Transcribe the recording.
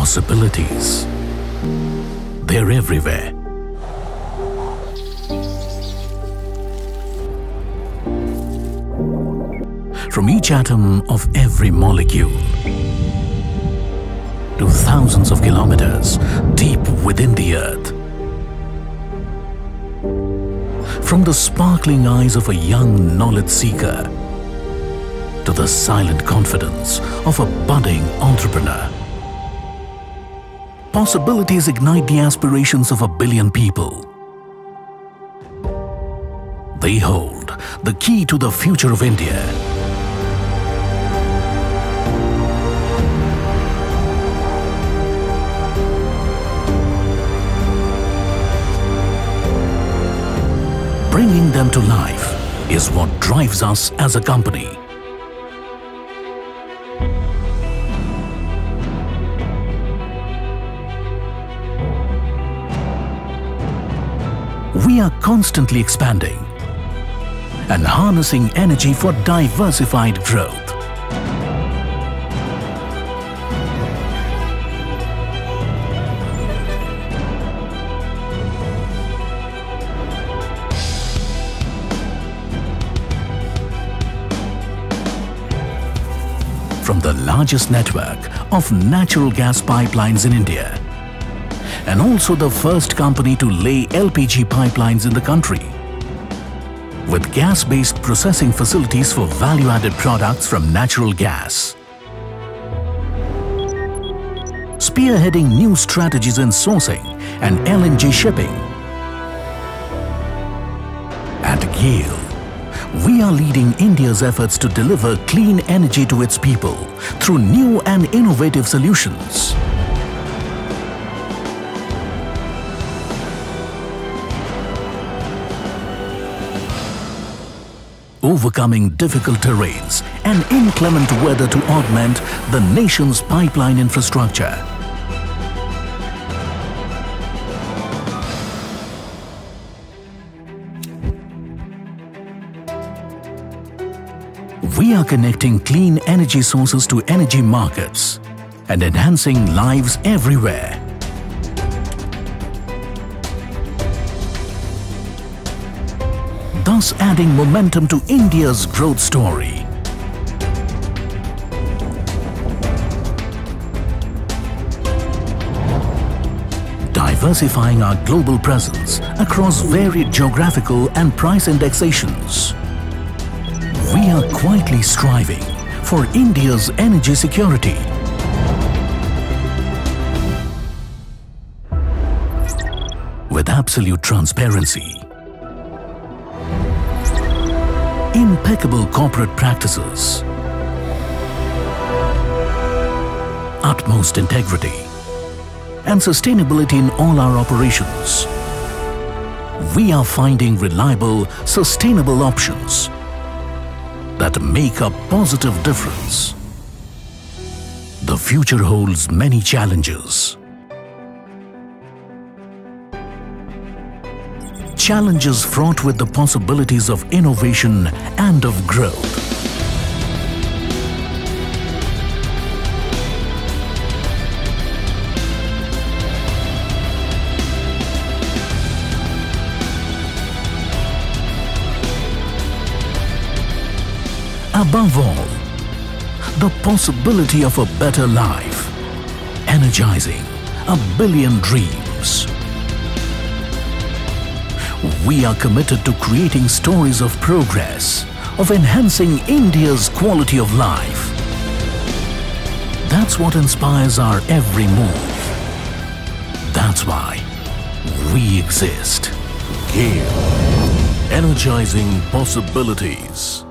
Possibilities. They're everywhere. From each atom of every molecule to thousands of kilometers deep within the earth. From the sparkling eyes of a young knowledge seeker to the silent confidence of a budding entrepreneur. Possibilities ignite the aspirations of a billion people. They hold the key to the future of India. Bringing them to life is what drives us as a company. We are constantly expanding and harnessing energy for diversified growth. From the largest network of natural gas pipelines in India and also the first company to lay LPG pipelines in the country. With gas-based processing facilities for value-added products from natural gas. Spearheading new strategies in sourcing and LNG shipping. At GAIL, we are leading India's efforts to deliver clean energy to its people through new and innovative solutions. Overcoming difficult terrains and inclement weather to augment the nation's pipeline infrastructure. We are connecting clean energy sources to energy markets and enhancing lives everywhere. Thus adding momentum to India's growth story. Diversifying our global presence across varied geographical and price indexations. We are quietly striving for India's energy security. With absolute transparency, impeccable corporate practices, utmost integrity, and sustainability in all our operations. We are finding reliable, sustainable options that make a positive difference. The future holds many challenges. Challenges fraught with the possibilities of innovation and of growth. Above all, the possibility of a better life, energizing a billion dreams. We are committed to creating stories of progress, of enhancing India's quality of life. That's what inspires our every move. That's why we exist. GAIL. Energizing possibilities.